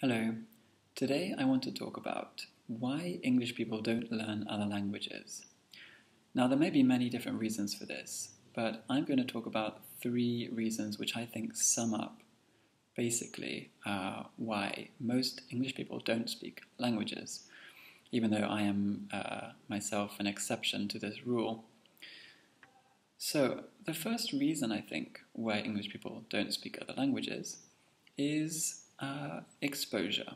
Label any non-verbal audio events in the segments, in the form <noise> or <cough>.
Hello. Today I want to talk about why English people don't learn other languages. Now, there may be many different reasons for this, but I'm going to talk about three reasons which I think sum up basically uh, why most English people don't speak languages, even though I am uh, myself an exception to this rule. So, the first reason I think why English people don't speak other languages is uh, exposure.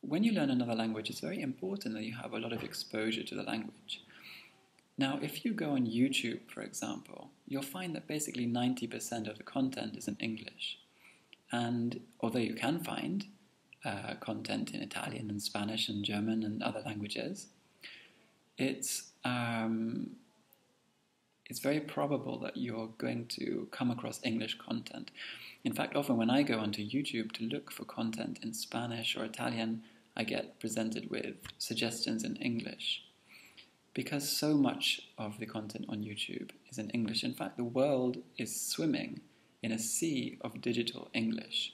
When you learn another language, it's very important that you have a lot of exposure to the language. Now, if you go on YouTube, for example, you'll find that basically 90% of the content is in English. And although you can find uh, content in Italian and Spanish and German and other languages, it's um, it's very probable that you're going to come across English content. In fact, often when I go onto YouTube to look for content in Spanish or Italian, I get presented with suggestions in English. Because so much of the content on YouTube is in English. In fact, the world is swimming in a sea of digital English.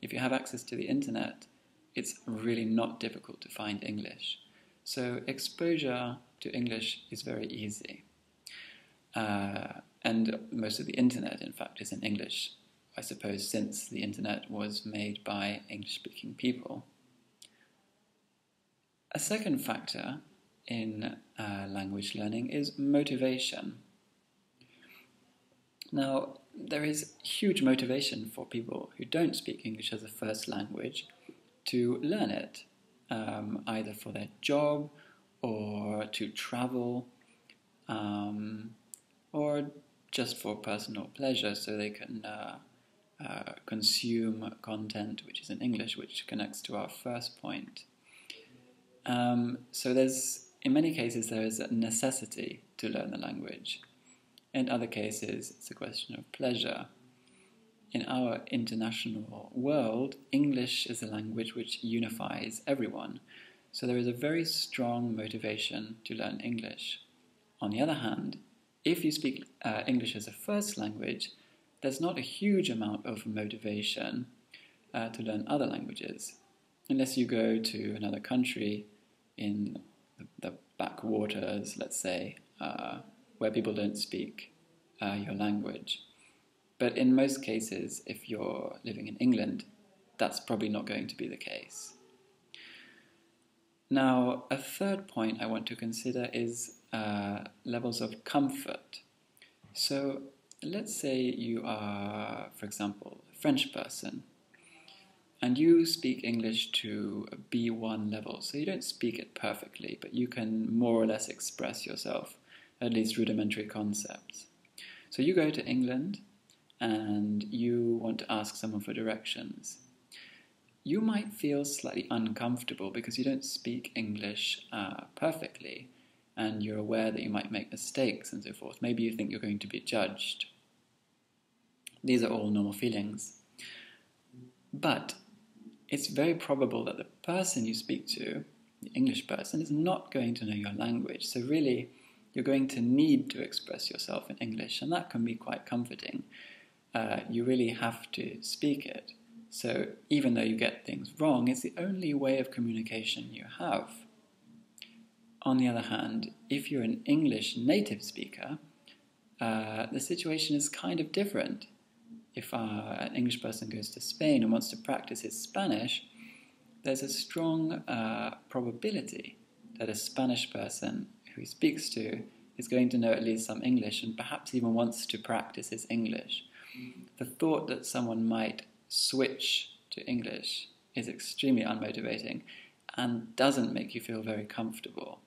If you have access to the internet, it's really not difficult to find English. So, exposure to English is very easy. Uh, and most of the internet, in fact, is in English, I suppose, since the internet was made by English speaking people. A second factor in uh, language learning is motivation. Now, there is huge motivation for people who don't speak English as a first language to learn it, um, either for their job or to travel. Um, or just for personal pleasure so they can uh, uh, consume content which is in English, which connects to our first point. Um, so there's, in many cases, there is a necessity to learn the language. In other cases, it's a question of pleasure. In our international world, English is a language which unifies everyone. So there is a very strong motivation to learn English. On the other hand, if you speak uh, English as a first language, there's not a huge amount of motivation uh, to learn other languages, unless you go to another country in the, backwaters, let's say, uh, where people don't speak uh, your language. But in most cases, if you're living in England, that's probably not going to be the case. Now, a third point I want to consider is uh, levels of comfort. So let's say you are, for example, a French person and you speak English to a B1 level. So you don't speak it perfectly, but you can more or less express yourself, at least rudimentary concepts. So you go to England and you want to ask someone for directions. You might feel slightly uncomfortable because you don't speak English uh, perfectly and you're aware that you might make mistakes and so forth. Maybe you think you're going to be judged. These are all normal feelings. But it's very probable that the person you speak to, the English person, is not going to know your language. So, really, you're going to need to express yourself in English, and that can be quite comforting. Uh, you really have to speak it. So, even though you get things wrong, it's the only way of communication you have. On the other hand, if you're an English native speaker, uh, the situation is kind of different. If uh, an English person goes to Spain and wants to practice his Spanish, there's a strong uh, probability that a Spanish person who he speaks to is going to know at least some English and perhaps even wants to practice his English. The thought that someone might switch to English is extremely unmotivating and doesn't make you feel very comfortable.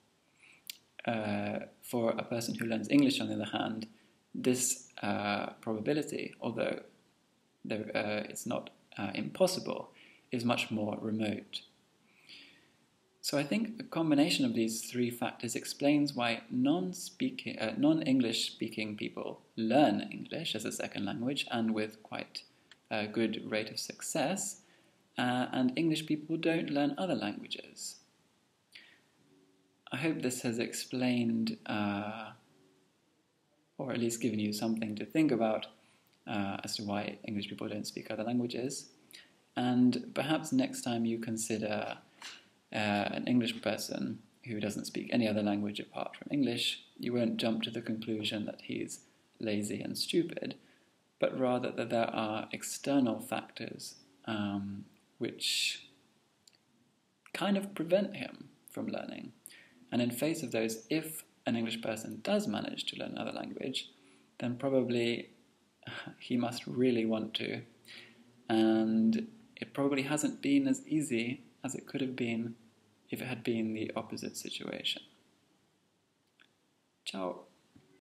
Uh, for a person who learns English, on the other hand, this uh, probability, although there, uh, it's not uh, impossible, is much more remote. So I think a combination of these three factors explains why non-speaking, uh, non-English speaking people learn English as a second language and with quite a good rate of success, and English people don't learn other languages. I hope this has explained, uh, or at least given you something to think about uh, as to why English people don't speak other languages. And perhaps next time you consider uh, an English person who doesn't speak any other language apart from English, you won't jump to the conclusion that he's lazy and stupid, but rather that there are external factors um, which kind of prevent him from learning. And in face of those, if an English person does manage to learn another language, then probably <laughs> he must really want to. And it probably hasn't been as easy as it could have been if it had been the opposite situation. Ciao.